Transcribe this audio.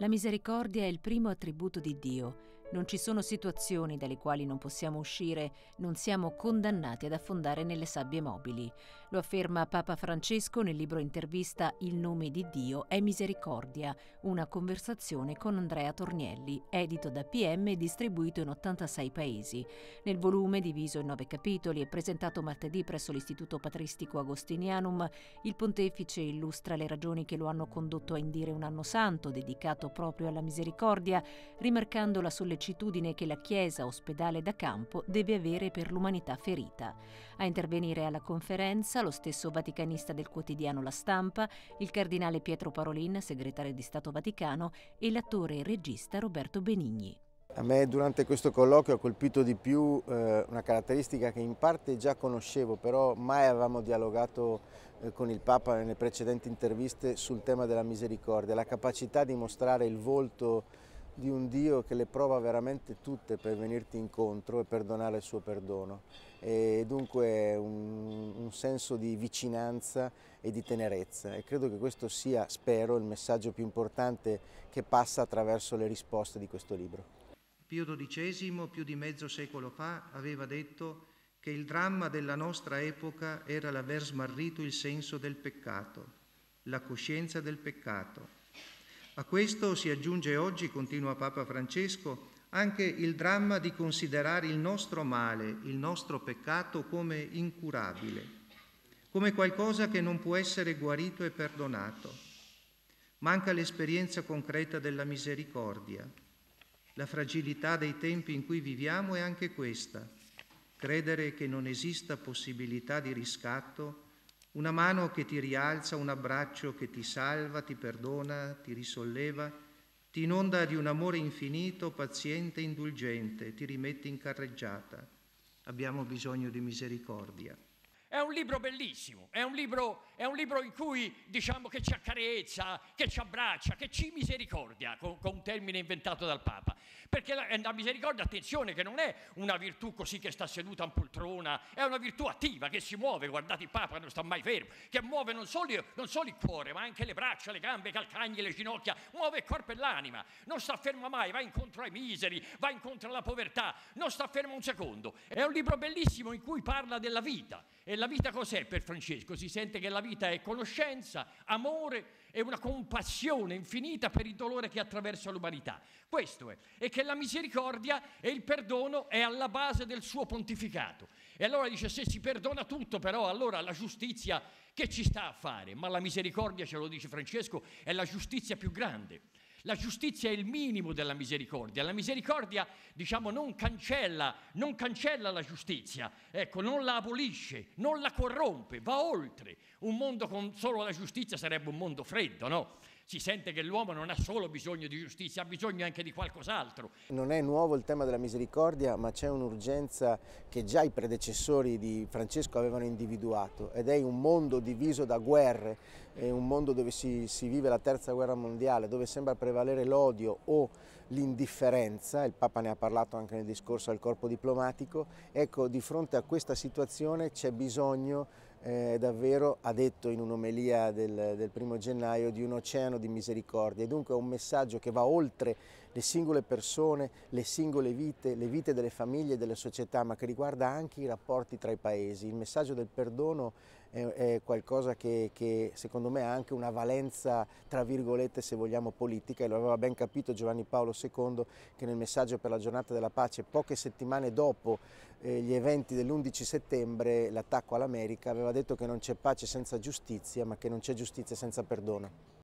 La misericordia è il primo attributo di Dio. Non ci sono situazioni dalle quali non possiamo uscire, non siamo condannati ad affondare nelle sabbie mobili. Lo afferma Papa Francesco nel libro intervista Il nome di Dio è misericordia, una conversazione con Andrea Tornielli, edito da PM e distribuito in 86 paesi. Nel volume, diviso in nove capitoli e presentato martedì presso l'Istituto Patristico Agostinianum, il pontefice illustra le ragioni che lo hanno condotto a indire un anno santo dedicato proprio alla misericordia, rimarcando la sollecitudine che la Chiesa ospedale da campo deve avere per l'umanità ferita. A intervenire alla conferenza lo stesso vaticanista del quotidiano La Stampa, il cardinale Pietro Parolin, segretario di Stato Vaticano, e l'attore e regista Roberto Benigni. A me durante questo colloquio ha colpito di più eh, una caratteristica che in parte già conoscevo, però mai avevamo dialogato eh, con il Papa nelle precedenti interviste sul tema della misericordia, la capacità di mostrare il volto di un Dio che le prova veramente tutte per venirti incontro e perdonare il suo perdono. E dunque un, un senso di vicinanza e di tenerezza e credo che questo sia, spero, il messaggio più importante che passa attraverso le risposte di questo libro. Pio XII, più di mezzo secolo fa, aveva detto che il dramma della nostra epoca era l'aver smarrito il senso del peccato, la coscienza del peccato. A questo si aggiunge oggi, continua Papa Francesco, anche il dramma di considerare il nostro male, il nostro peccato come incurabile, come qualcosa che non può essere guarito e perdonato. Manca l'esperienza concreta della misericordia, la fragilità dei tempi in cui viviamo è anche questa, credere che non esista possibilità di riscatto, una mano che ti rialza, un abbraccio che ti salva, ti perdona, ti risolleva, ti inonda di un amore infinito, paziente e indulgente, ti rimette in carreggiata. Abbiamo bisogno di misericordia. È un libro bellissimo, è un libro, è un libro in cui diciamo che ci accarezza, che ci abbraccia, che ci misericordia, con, con un termine inventato dal Papa. Perché la, la, misericordia, attenzione, che non è una virtù così che sta seduta in poltrona, è una virtù attiva che si muove, guardate il Papa non sta mai fermo, che muove non solo, non solo il cuore, ma anche le braccia, le gambe, i calcagni, le ginocchia, muove il corpo e l'anima, non sta ferma mai, va incontro ai miseri, va incontro alla povertà, non sta fermo un secondo. È un libro bellissimo in cui parla della vita e la vita cos'è per Francesco? Si sente che la vita è conoscenza, amore e una compassione infinita per il dolore che attraversa l'umanità. Questo è. E che la misericordia e il perdono è alla base del suo pontificato. E allora dice, se si perdona tutto, però allora la giustizia che ci sta a fare? Ma la misericordia, ce lo dice Francesco, è la giustizia più grande. La giustizia è il minimo della misericordia. La misericordia, diciamo, non cancella, non cancella la giustizia, ecco, non la abolisce, non la corrompe, va oltre. Un mondo con solo la giustizia sarebbe un mondo freddo, no? Si sente che l'uomo non ha solo bisogno di giustizia, ha bisogno anche di qualcos'altro. Non è nuovo il tema della misericordia, ma c'è un'urgenza che già i predecessori di Francesco avevano individuato ed è un mondo diviso da guerre, è un mondo dove si, si vive la terza guerra mondiale, dove sembra prevalere l'odio o l'indifferenza, il Papa ne ha parlato anche nel discorso al corpo diplomatico, ecco di fronte a questa situazione c'è bisogno eh, davvero, ha detto in un'omelia del, del primo gennaio, di un oceano di misericordia e dunque è un messaggio che va oltre le singole persone, le singole vite, le vite delle famiglie e delle società, ma che riguarda anche i rapporti tra i paesi. Il messaggio del perdono è, qualcosa che, che, secondo me ha anche una valenza, tra virgolette, se vogliamo, politica e lo aveva ben capito Giovanni Paolo II che nel messaggio per la giornata della pace, poche settimane dopo eh, gli eventi dell'11 settembre, l'attacco all'America, aveva detto che non c'è pace senza giustizia, ma che non c'è giustizia senza perdono.